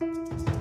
Música